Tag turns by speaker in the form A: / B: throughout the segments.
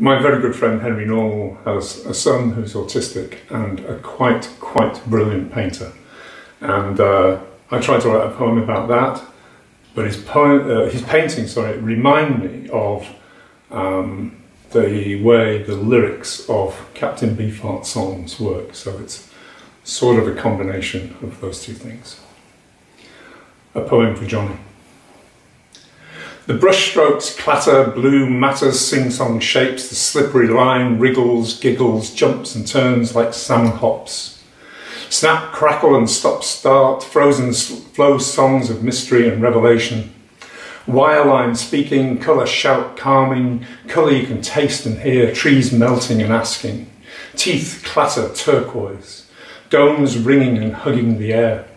A: My very good friend Henry Normal has a son who's autistic and a quite, quite brilliant painter. And uh, I tried to write a poem about that, but his, poem, uh, his painting, sorry, remind me of um, the way the lyrics of Captain Beefheart songs work. So it's sort of a combination of those two things. A poem for Johnny. The brushstrokes clatter, blue matters, sing-song shapes, the slippery line wriggles, giggles, jumps and turns like salmon hops. Snap, crackle and stop-start, frozen flow songs of mystery and revelation. Wireline speaking, colour shout calming, colour you can taste and hear, trees melting and asking. Teeth clatter turquoise, domes ringing and hugging the air.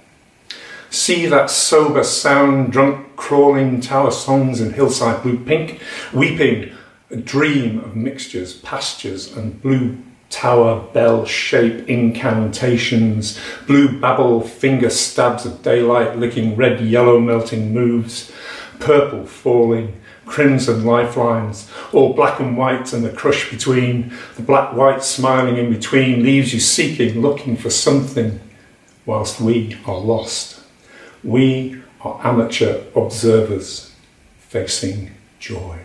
A: See that sober sound, drunk crawling tower songs in hillside blue pink, weeping, a dream of mixtures, pastures and blue tower bell shape incantations, blue babble finger stabs of daylight licking red yellow melting moves, purple falling, crimson lifelines, all black and white and the crush between, the black white smiling in between leaves you seeking, looking for something, whilst we are lost. We are amateur observers facing joy.